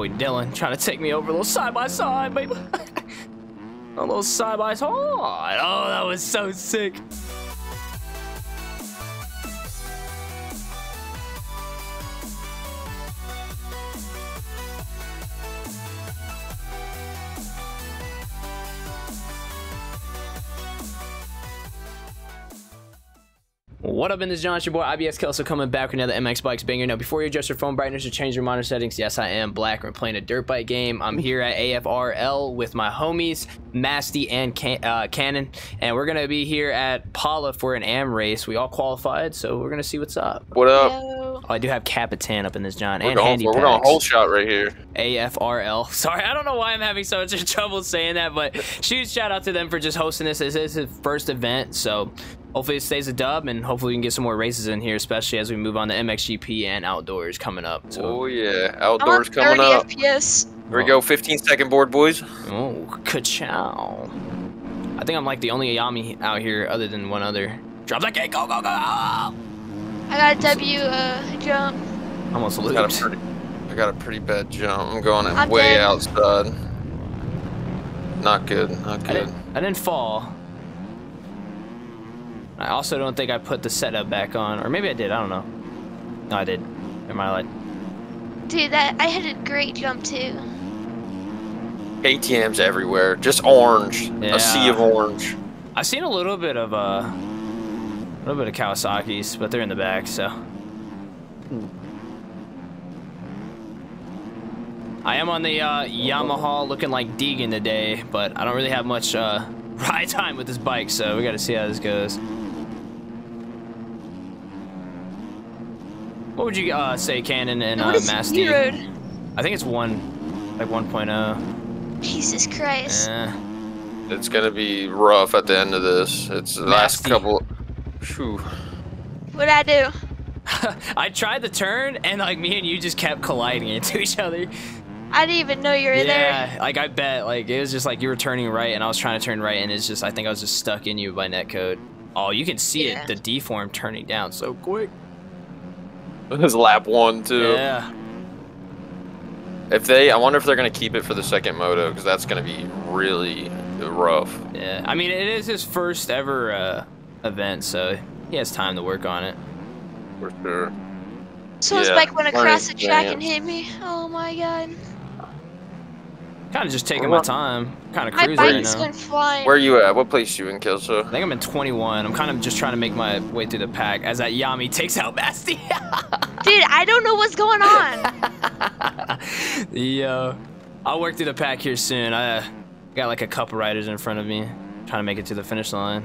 boy Dylan trying to take me over a little side by side, baby. a little side by side. Oh, that was so sick. What up in this John, it's your boy IBS Kelso coming back with another MX Bikes banger. Now before you adjust your phone brightness or change your monitor settings, yes I am black. We're playing a dirt bike game. I'm here at AFRL with my homies, Masty and Can uh, Cannon. And we're gonna be here at Pala for an AM race. We all qualified, so we're gonna see what's up. What up? Oh, I do have Capitan up in this John We're and going Handy we're going Packs. whole shot right here. AFRL. Sorry, I don't know why I'm having so much trouble saying that, but huge shout out to them for just hosting this. This is his first event, so hopefully it stays a dub, and hopefully we can get some more races in here, especially as we move on to MXGP and outdoors coming up. So, Oh yeah, I'm outdoors on coming 30 up. FPS. Here we go, 15 second board, boys. oh, ka-chow. I think I'm like the only Ayami out here other than one other. Drop that gate, go, go, go! I got a W uh, jump. Almost I got a pretty, I got a pretty bad jump. I'm going I'm way dead. outside. Not good, not I good. didn't, I didn't fall. I also don't think I put the setup back on, or maybe I did. I don't know. No, I did. Am I like? Dude, that I had a great jump too. KTMs everywhere, just orange, Yeah. a sea of orange. I've seen a little bit of uh, a little bit of Kawasaki's, but they're in the back, so. I am on the uh, Yamaha looking like Deegan today, but I don't really have much uh, ride time with this bike, so we got to see how this goes. What would you uh, say, Canon and uh, what is Masty? road? I think it's one, like 1.0. Jesus Christ. Eh. It's gonna be rough at the end of this. It's the last couple. Phew. What'd I do? I tried the turn, and like me and you just kept colliding into each other. I didn't even know you were there. Yeah, like I bet, like it was just like you were turning right, and I was trying to turn right, and it's just I think I was just stuck in you by netcode. Oh, you can see Yeah. it, the deform turning down so quick. It was lap one too. Yeah, If they, I wonder if they're gonna keep it for the second moto because that's gonna be really rough. yeah. I mean, it is his first ever uh, event, so he has time to work on it. For sure. Someone's Yeah, bike went learning across the track and hit me. Oh my god. Kind of just taking Well, my time, kind of cruising right bike's now. went flying. Where you at? What place you in, Kelso? I think I'm in 21. I'm kind of just trying to make my way through the pack as that Yami takes out Basti. Dude, I don't know what's going on. Yo, I'll work through the pack here soon. I uh, got like a couple riders in front of me, trying to make it to the finish line.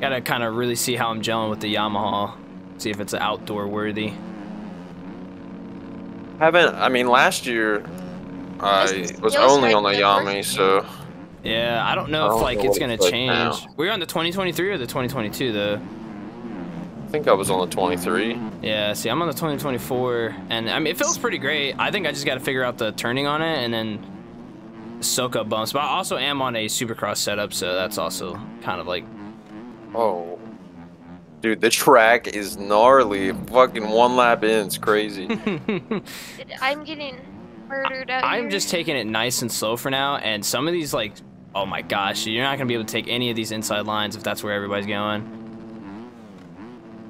Gotta kind of really see how I'm gelling with the Yamaha. See if it's outdoor worthy. Haven't. I mean, last year I This was only on the the Yami, so Yeah, I don't know I if don't like know it's gonna it's change. now. We're on the 2023 or the 2022 though. I think I was on the 23. Yeah, see, I'm on the 2024, and I mean, it feels pretty great. I think I just got to figure out the turning on it and then soak up bumps. But I also am on a Supercross setup, so that's also kind of like, Oh, dude, the track is gnarly. Fucking one lap in, it's crazy. I'm getting murdered out I'm here. just taking it nice and slow for now. And some of these, like, oh my gosh, you're not gonna be able to take any of these inside lines if that's where everybody's going.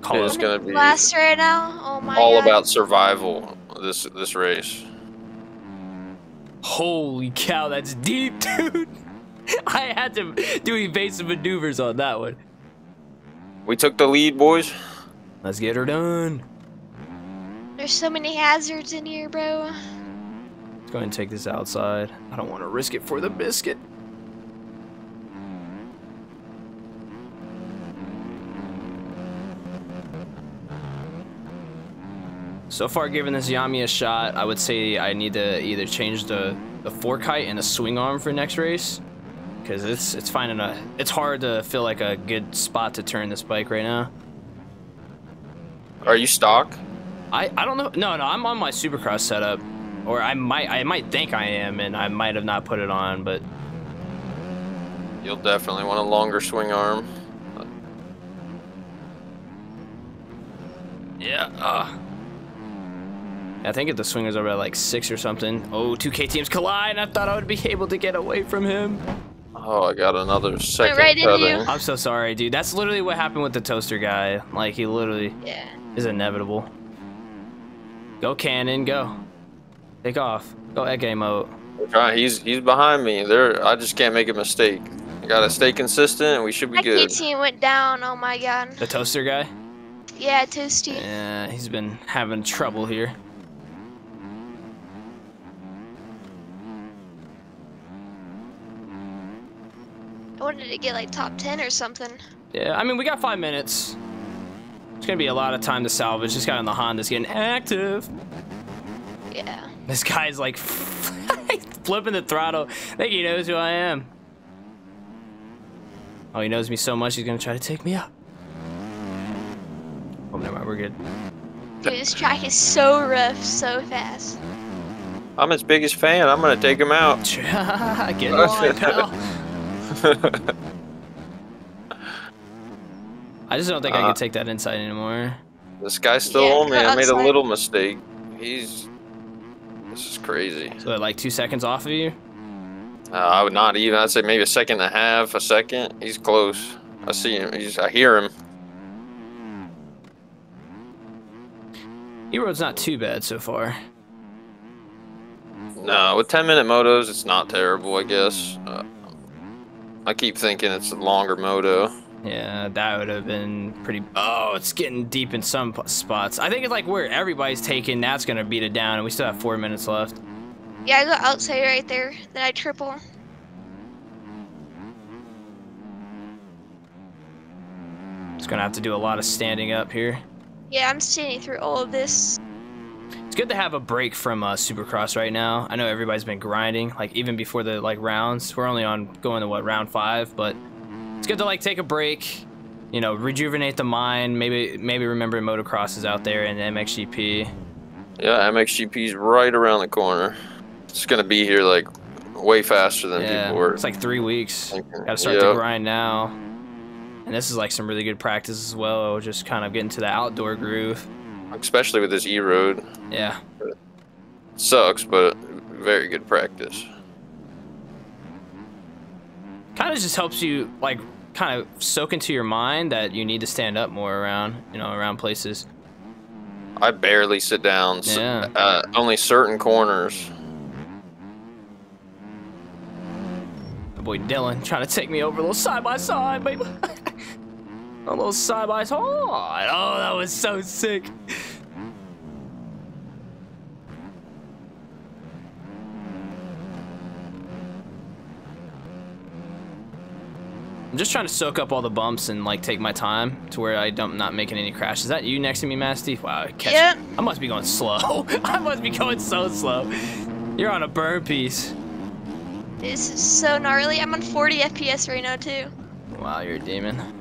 Call It's it. gonna be last right now. Oh my all god. about survival. This this race. Holy cow, that's deep, dude. I had to do evasive maneuvers on that one. We took the lead, boys. Let's get her done. There's so many hazards in here, bro. Let's go ahead and take this outside. I don't want to risk it for the biscuit. So far, giving this Yami a shot, I would say I need to either change the, the fork height and the swing arm for next race. Because it's it's finding a it's hard to feel like a good spot to turn this bike right now. Are you stock? I, I don't know. No, no, I'm on my Supercross setup, or I might I might think I am, and I might have not put it on, but You'll definitely want a longer swing arm. yeah. Uh. I think if the swing was over at like six or something. Oh, two KTMs collide, and I thought I would be able to get away from him. Oh, I got another second right into you. I'm so sorry, dude. That's literally what happened with the toaster guy. Like, he literally Yeah. is inevitable. Go cannon, go. Take off. Go egg game mode. He's he's behind me. There, I just can't make a mistake. I gotta stay consistent, and we should be My good. team went down. Oh my god. The toaster guy? Yeah, Toasty. Yeah, he's been having trouble here. Wanted to get like top 10 or something. Yeah, I mean, we got five minutes. It's gonna be a lot of time to salvage. This guy on the Honda's getting active. Yeah. This guy's like flipping the throttle. I think he knows who I am. Oh, he knows me so much, he's gonna try to take me out. Oh, never mind, we're good. Dude, this track is so rough, so fast. I'm his biggest fan. I'm gonna take him out. Get in line, pal. I just don't think I Uh, can take that inside anymore. This guy's still Yeah, on me. I made a little mistake. He's. This is crazy. So like two seconds off of you? Uh, I would not even. I'd say maybe a second and a half, a second. He's close. I see him. He's. I hear him. Erode's not too bad so far. No, with 10 minute motos, it's not terrible. I guess. Uh, I keep thinking it's a longer moto. Yeah, that would have been pretty. Oh, it's getting deep in some spots. I think it's like where everybody's taking. That's gonna beat it down, and we still have four minutes left. Yeah, I go outside right there. Then I triple. It's gonna have to do a lot of standing up here. Yeah, I'm standing through all of this. Good to have a break from uh, Supercross right now. I know everybody's been grinding, like even before the like rounds. We're only on going to what round five, but it's good to like take a break. You know, rejuvenate the mind. Maybe maybe remember motocross is out there and MXGP. Yeah, MXGP's right around the corner. It's gonna be here like way faster than Yeah, people were. it's like three weeks. thinking. Got to start to Yep. grind now. And this is like some really good practice as well. Just kind of getting to the outdoor groove. Especially with this E road. Yeah. Sucks, but very good practice. Kind of just helps you like kind of soak into your mind that you need to stand up more around, you know, around places. I barely sit down. Yeah. Uh, only certain corners. My boy Dylan trying to take me over a little side by side, baby. a little side by side. Oh, that was so sick. I'm just trying to soak up all the bumps and like take my time to where I don't not making any crashes. Is that you next to me, Masty? Wow, I catch Yep. I must be going slow. I must be going so slow. You're on a burn piece. This is so gnarly. I'm on 40 FPS right now too. Wow, you're a demon.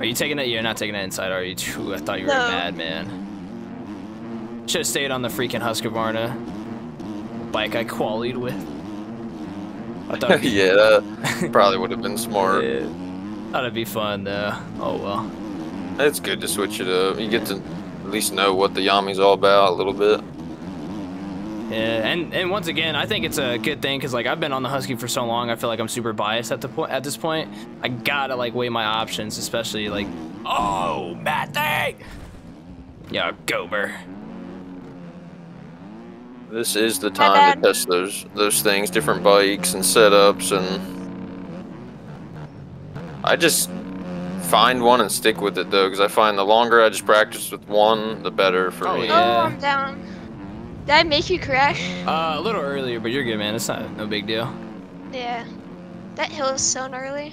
Are you taking it? You're not taking it inside, are you? Phew, I thought you were No. a madman. Should have stayed on the freaking Husqvarna bike I qualied with. I thought be, yeah, that probably would have been smart. yeah, thought it'd be fun though. Oh well. It's good to switch it up. You get to at least know what the Yami's all about a little bit. Yeah, and and once again, I think it's a good thing because like I've been on the Husky for so long, I feel like I'm super biased at the point at this point. I gotta like weigh my options, especially like, oh, Matty, yeah, Gober. This is the time to test those those things, different bikes and setups, and I just find one and stick with it though, because I find the longer I just practice with one, the better for Oh, me. Yeah. Oh, I'm down. Did I make you crash? Uh, a little earlier, but you're good, man. It's not no big deal. Yeah. That hill is so gnarly.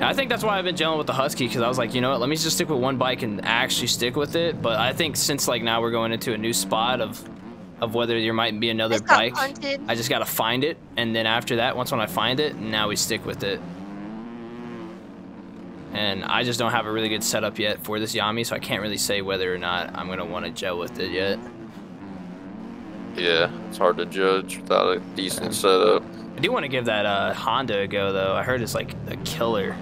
I think that's why I've been gelling with the Husky because I was like, you know what, let me just stick with one bike and actually stick with it. But I think since like now we're going into a new spot of of whether there might be another bike, punted. I just gotta find it, and then after that, once when I find it, now we stick with it. And I just don't have a really good setup yet for this Yami, so I can't really say whether or not I'm gonna want to gel with it yet. Yeah, it's hard to judge without a decent setup. I do want to give that uh, Honda a go though. I heard it's like a killer.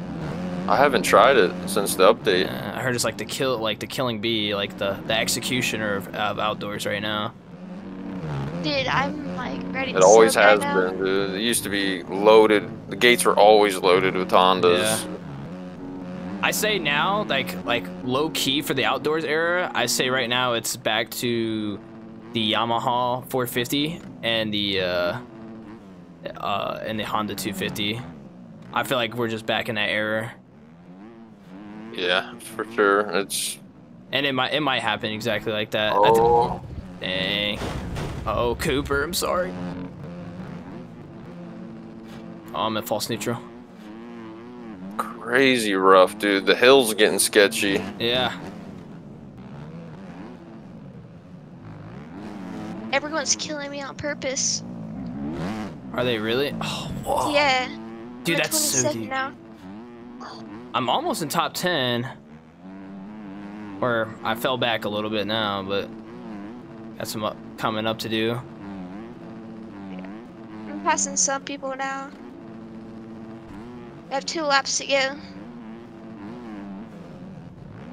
I haven't tried it since the update. Uh, I heard it's like the kill, like the killing bee, like the the executioner of, of outdoors right now. Dude, I'm like ready to It always sell right has been, dude. It used to be loaded. The gates were always loaded with Hondas. Yeah. I say now, like like low key for the outdoors era. I say right now it's back to the Yamaha 450 and the uh, uh, and the Honda 250. I feel like we're just back in that era, Yeah, for sure. It's and it might it might happen exactly like that. Oh, dang. Oh, Cooper, I'm sorry. Oh, I'm at false neutral. Crazy rough, dude. The hill's getting sketchy. Yeah. Everyone's killing me on purpose. Are they really? Oh, whoa. Yeah. Dude, that's so 27 deep. now. I'm almost in top 10. Or I fell back a little bit now, but got some up, coming up to do. I'm passing some people now. I have two laps to go.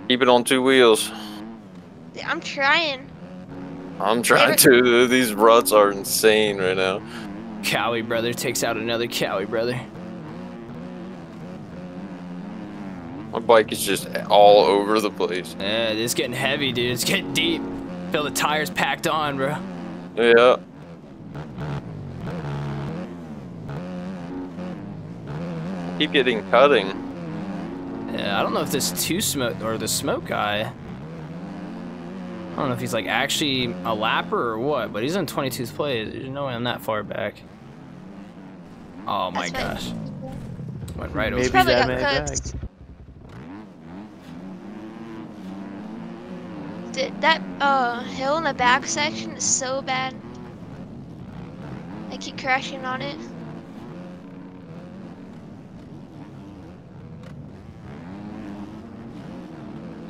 Keep it on two wheels. I'm trying. I'm trying to. These ruts are insane right now. Kawi brother takes out another Kawi brother. My bike is just all over the place. Yeah, it's getting heavy, dude. It's getting deep. Feel the tires packed on, bro. Yeah. Keep getting cutting. Yeah, I don't know if this two smoke or the smoke guy. I don't know if he's like actually a lapper or what, but he's in 22th place. There's no way I'm that far back. Oh my That's gosh. Went right He's over. Maybe probably that got man cuts. That uh hill in the back section is so bad. I keep crashing on it.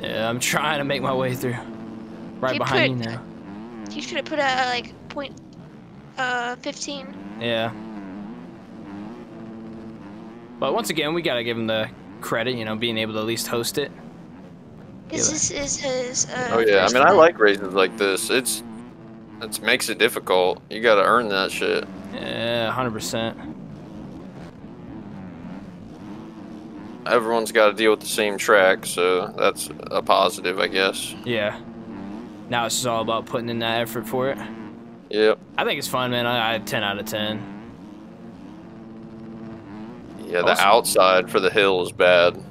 Yeah, I'm trying to make my way through. Right Keep behind it- you now. You should have put a like point uh 15. Yeah. But once again, we gotta give him the credit, you know, being able to at least host it. Cause this is his uh Oh yeah, I first mean I like races like this. It's it makes it difficult. You gotta earn that shit. Yeah, 100%. Everyone's got to deal with the same track, so that's a positive, I guess. Yeah. Now it's just all about putting in that effort for it. Yep. I think it's fun, man. I, I 10 out of 10. Yeah, the Awesome. outside for the hill is bad.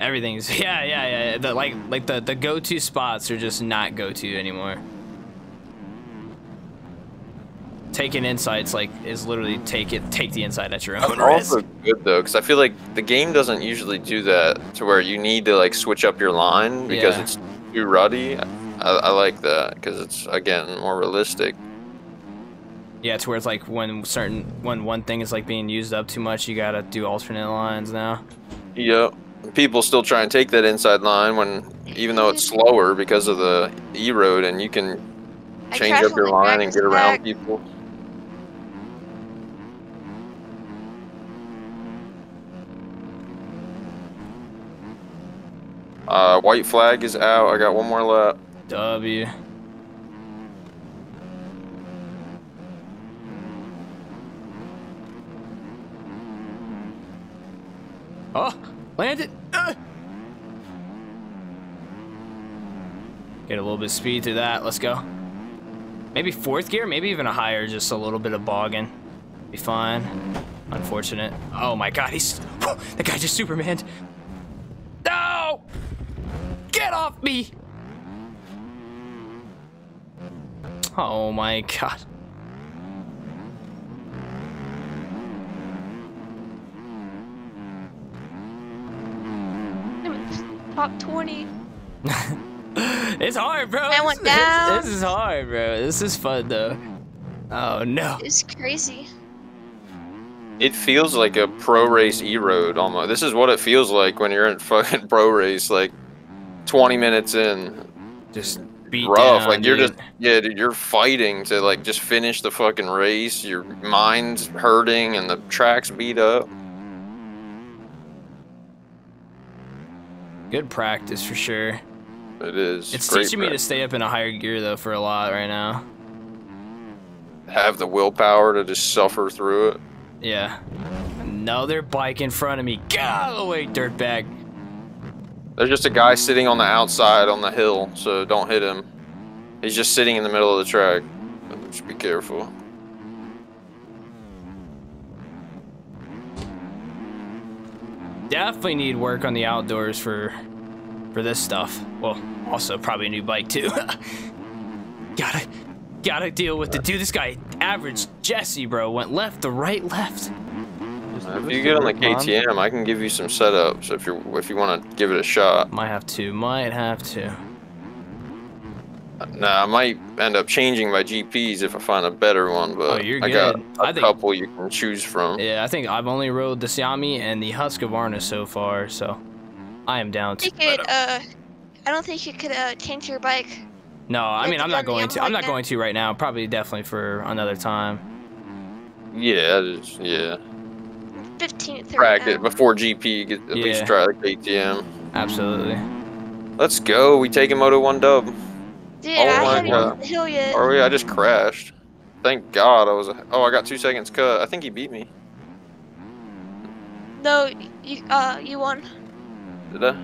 Everything's yeah, yeah, yeah. The, like like the the go-to spots are just not go-to anymore. Taking insights like is literally take it take the insight at your own That's also risk. good though, because I feel like the game doesn't usually do that to where you need to like switch up your line because Yeah. it's too ruddy. I, I like that because it's again more realistic. Yeah, it's where it's like when certain when one thing is like being used up too much, you gotta do alternate lines now. Yep. People still try and take that inside line when even though it's slower because of the E road and you can change up your line and get around people. Uh, white flag is out. I got one more lap. W. Oh, landed. Uh. Get a little bit of speed through that. Let's go. Maybe fourth gear, maybe even a higher, just a little bit of bogging. Be fine. Unfortunate. Oh my god, he's. The guy just Superman. Me! Oh my god. Top 20. It's hard, bro. I went This- this- down. This is hard, bro. This is fun, though. Oh, no. It's crazy. It feels like a pro race E road almost. This is what it feels like when you're in fucking pro race, like 20 minutes in. Just beat rough. down, like you're dude. just yeah, dude, you're fighting to like just finish the fucking race. Your mind's hurting and the track's beat up. Good practice for sure. It is. It's teaching me to stay up in a higher gear though for a lot right now. have the willpower to just suffer through it. Yeah. Another bike in front of me. Get out of the way, dirtbag. There's just a guy sitting on the outside on the hill, so don't hit him. He's just sitting in the middle of the track. Just be careful. Definitely need work on the outdoors for for this stuff. Well, also probably a new bike too. gotta gotta deal with the dude. This guy average Jesse, bro, went left to right, left. If you get on the KTM, I can give you some setups if you if you want to give it a shot. Might have to. Might have to. Nah, I might end up changing my GPs if I find a better one, but Oh, you're I got good. a I think- couple you can choose from. Yeah, I think I've only rode the Yami and the Husqvarna so far, so I am down to. You to. could, uh, I don't think you could uh, change your bike. No, I mean I'm not going to. I'm not going to right now. Probably definitely for another time. Yeah, just, yeah. 15th Practice before GP. Get, at Yeah. least try the KTM. Absolutely. Let's go. We take taking Moto One dub. Dude, Oh I my haven't God. hit the hill yet. Or we? I just crashed. Thank God I was. Oh, I got two seconds cut. I think he beat me. No, you, uh, you won. Did I?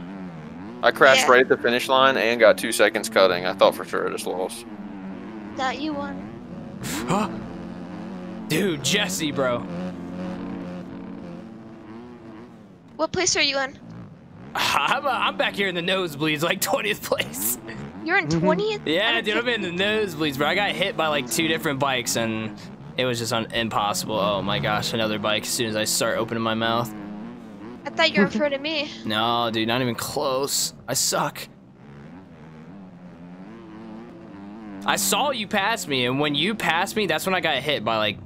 I crashed Yeah. right at the finish line and got two seconds cutting. I thought for sure I just lost. No, you won. Dude, Jesse, bro. What place are you in? I'm, uh, I'm back here in the nosebleeds, like 20th place. You're in 20th? Mm-hmm. Yeah, dude, I'm in the nosebleeds, bro. I got hit by like two different bikes and it was just un- impossible. Oh my gosh, another bike as soon as I start opening my mouth. I thought you were in front of me. No, dude, not even close. I suck. I saw you pass me, and when you passed me, that's when I got hit by like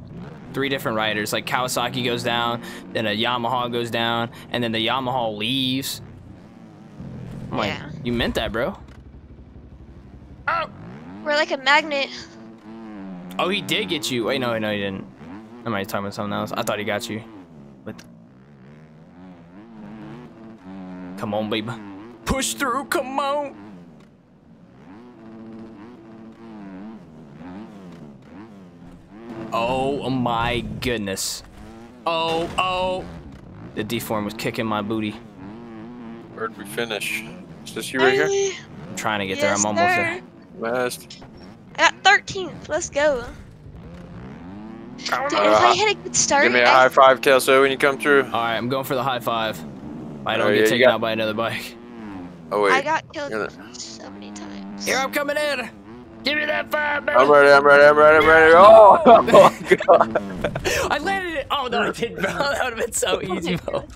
three different riders. Like Kawasaki goes down, then a Yamaha goes down, and then the Yamaha leaves. I'm like, Yeah. you meant that, bro. Oh, We're like a magnet. oh, he did get you. Wait, no, no, he didn't. I might be talking about something else. I thought he got you. But come on, baby, push through. Come on. Oh my goodness. Oh, oh. The deform was kicking my booty. Where'd we finish? Is this you right here? Really? I'm trying to get there. I'm almost sir. there. Last. I got 13th. Let's go. Dude, if I hit a good start, Give me a I- high five, Kelso, when you come through. All right, I'm going for the high five. I don't Oh, get yeah, taken got- out by another bike. Oh wait. I got killed You're so many times. Here I'm coming in. Give me that five, baby. I'm ready. I'm ready. I'm ready. I'm ready. Oh, oh God. I landed it. Oh no, I didn't, bro. That would have been so easy, bro.